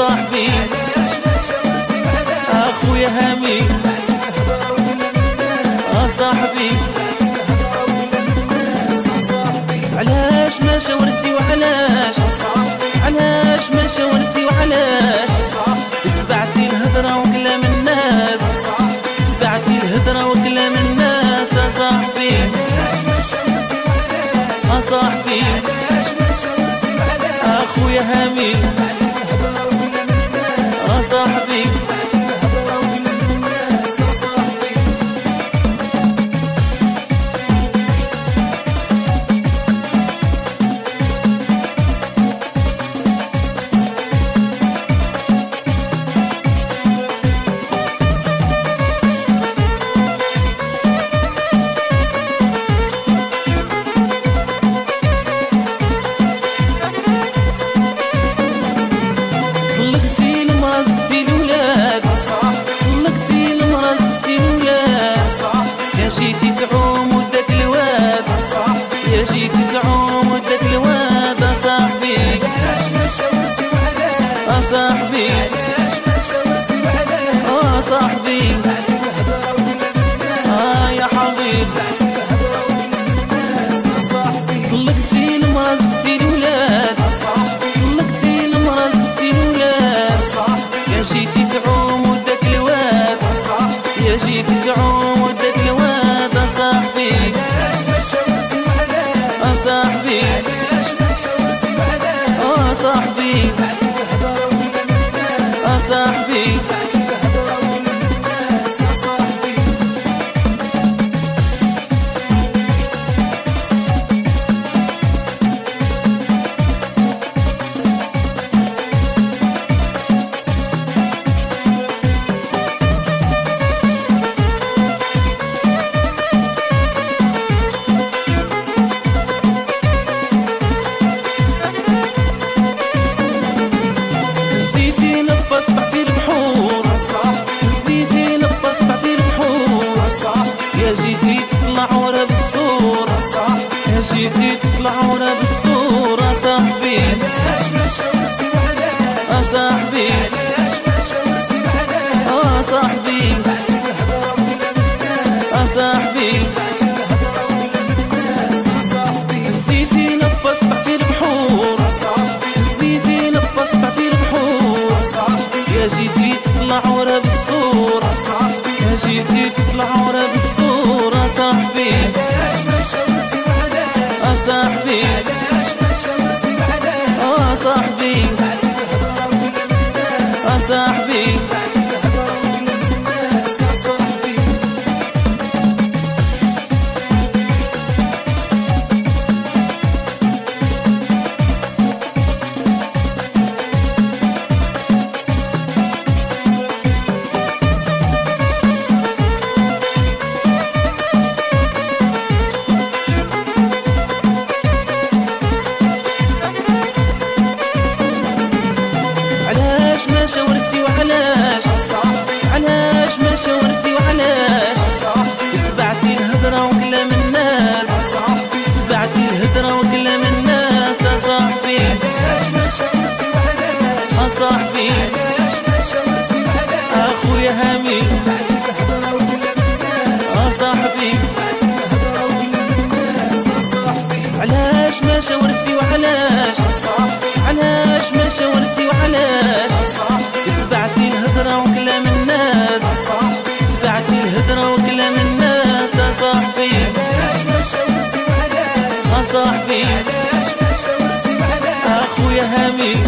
صاحبي. أخويا هامي. يا صاحبي. علاش ما شاورتي وعلاش؟ علاش ما شاورتي وعلاش؟ تبعتي الهضرة وكلام الناس. تبعتي الهضرة وكلام الناس. يا صاحبي. يا صاحبي. أخويا هامي. يا تطلع ورا بالسور يا صاحبي. يا صاحبي. يا صاحبي. يا صاحبي. زيتي نفس قطعتي البحور. زيتي نفس قطعتي البحور. يا جيتي تطلع ورا بالسور يا جيتي تطلع ورا بالسور يا صاحبي. شاورتي وعلاش؟ علاش ما شاورتي وعلاش؟ تبعتي الهضرة وكلام الناس. تبعتي الهضرة وكلام الناس صاحبي. علاش ما شاورتي hamil